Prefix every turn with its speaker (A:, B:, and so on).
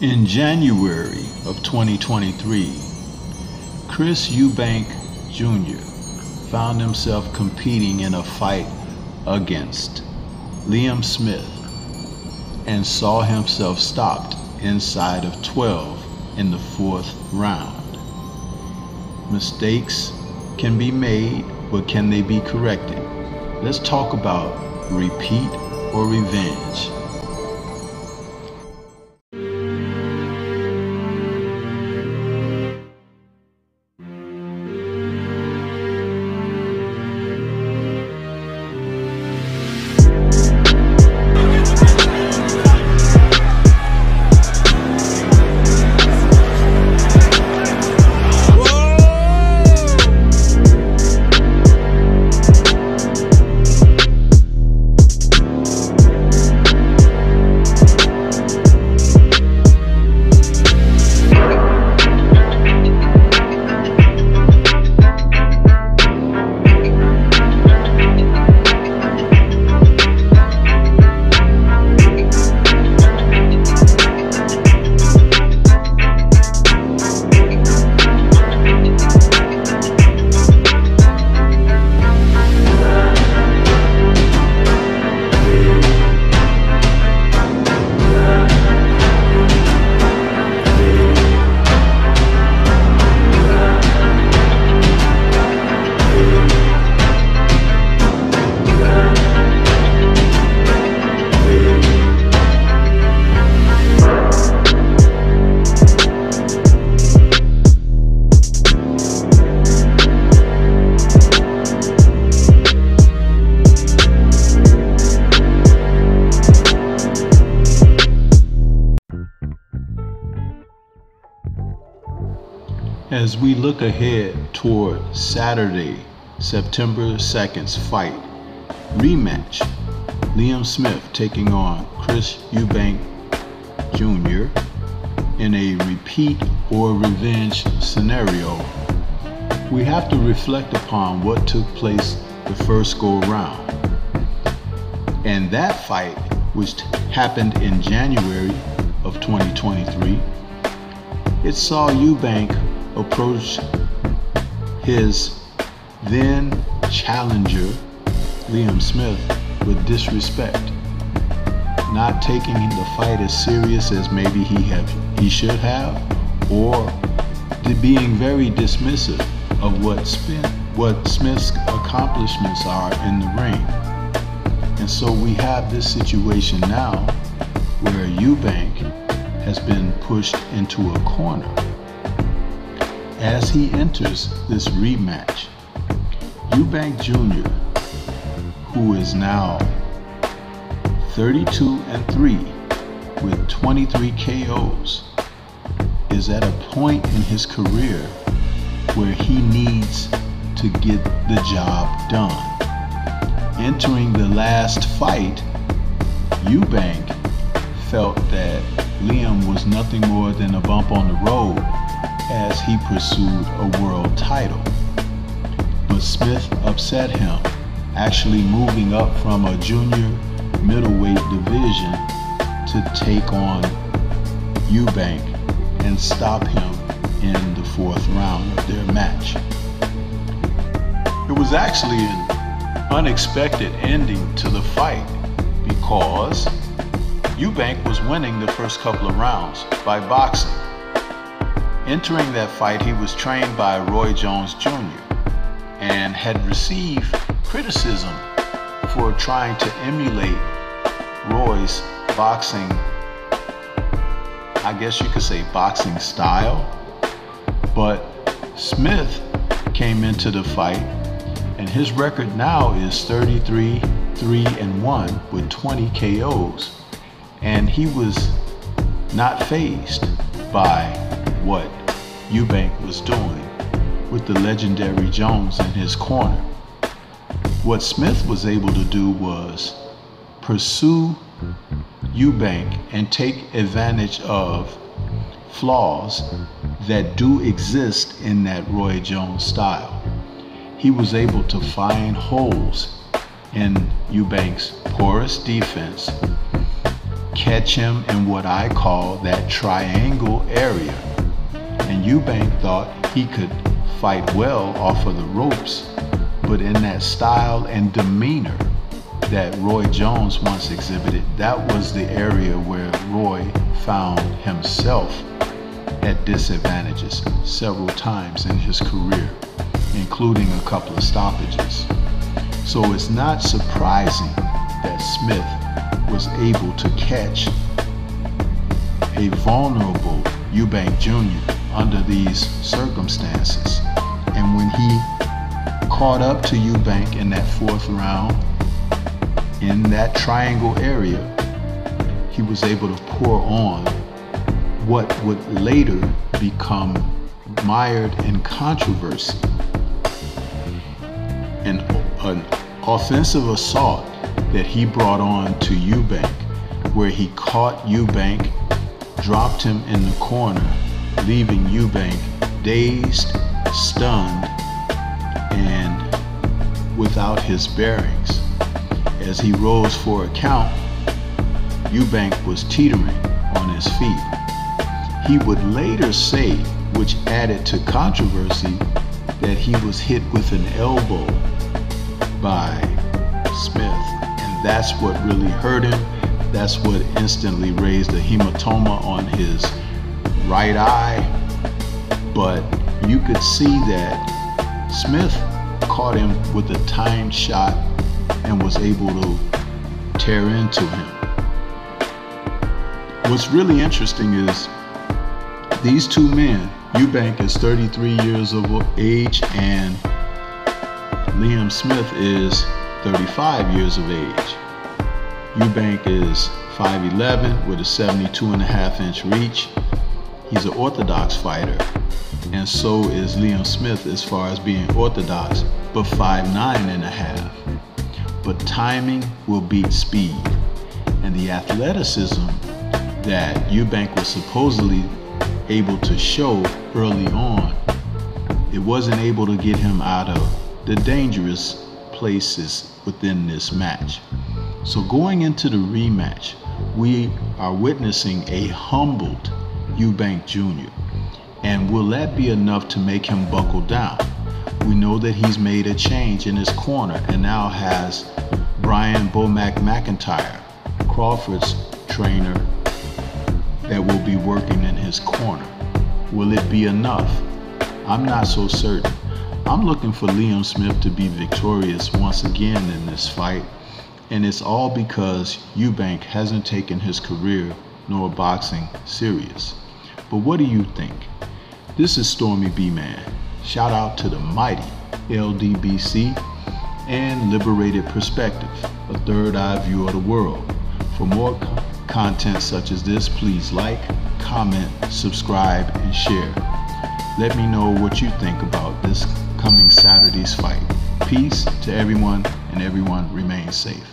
A: In January of 2023, Chris Eubank Jr. found himself competing in a fight against Liam Smith and saw himself stopped inside of 12 in the fourth round. Mistakes can be made, but can they be corrected? Let's talk about repeat or revenge. As we look ahead toward Saturday, September 2nd's fight, rematch, Liam Smith taking on Chris Eubank Jr. in a repeat or revenge scenario, we have to reflect upon what took place the first go round. And that fight, which happened in January of 2023, it saw Eubank approach his then challenger, Liam Smith, with disrespect, not taking the fight as serious as maybe he have he should have, or being very dismissive of what Smith, what Smith's accomplishments are in the ring. And so we have this situation now where Eubank has been pushed into a corner as he enters this rematch, Eubank Jr., who is now 32 and 3 with 23 KOs, is at a point in his career where he needs to get the job done. Entering the last fight, Eubank felt that Liam was nothing more than a bump on the road as he pursued a world title. But Smith upset him, actually moving up from a junior middleweight division to take on Eubank and stop him in the fourth round of their match. It was actually an unexpected ending to the fight because Eubank was winning the first couple of rounds by boxing. Entering that fight, he was trained by Roy Jones Jr. and had received criticism for trying to emulate Roy's boxing, I guess you could say boxing style. But Smith came into the fight and his record now is 33 3 and 1 with 20 KOs and he was not phased by what Eubank was doing with the legendary Jones in his corner. What Smith was able to do was pursue Eubank and take advantage of flaws that do exist in that Roy Jones style. He was able to find holes in Eubank's porous defense catch him in what I call that triangle area. And Eubank thought he could fight well off of the ropes, but in that style and demeanor that Roy Jones once exhibited, that was the area where Roy found himself at disadvantages several times in his career, including a couple of stoppages. So it's not surprising that Smith was able to catch a vulnerable Eubank Jr. under these circumstances. And when he caught up to Eubank in that fourth round, in that triangle area, he was able to pour on what would later become mired in controversy. An, an offensive assault that he brought on to Eubank, where he caught Eubank, dropped him in the corner, leaving Eubank dazed, stunned, and without his bearings. As he rose for a count, Eubank was teetering on his feet. He would later say, which added to controversy, that he was hit with an elbow by Smith. And that's what really hurt him. That's what instantly raised a hematoma on his right eye. But you could see that Smith caught him with a timed shot and was able to tear into him. What's really interesting is these two men, Eubank is 33 years of age and Liam Smith is 35 years of age. Eubank is 5'11 with a 72 and a half inch reach. He's an orthodox fighter, and so is Liam Smith as far as being orthodox, but 5'9 and a half but timing will beat speed. And the athleticism that Eubank was supposedly able to show early on, it wasn't able to get him out of the dangerous places within this match. So going into the rematch, we are witnessing a humbled Eubank Jr. And will that be enough to make him buckle down? We know that he's made a change in his corner and now has Brian Bomac McIntyre, Crawford's trainer, that will be working in his corner. Will it be enough? I'm not so certain. I'm looking for Liam Smith to be victorious once again in this fight, and it's all because Eubank hasn't taken his career nor boxing serious. But what do you think? This is Stormy B Man. Shout out to the mighty LDBC and Liberated Perspective, a third eye view of the world. For more co- content such as this, please like, comment, subscribe, and share. Let me know what you think about this coming Saturday's fight. Peace to everyone, and everyone remain safe.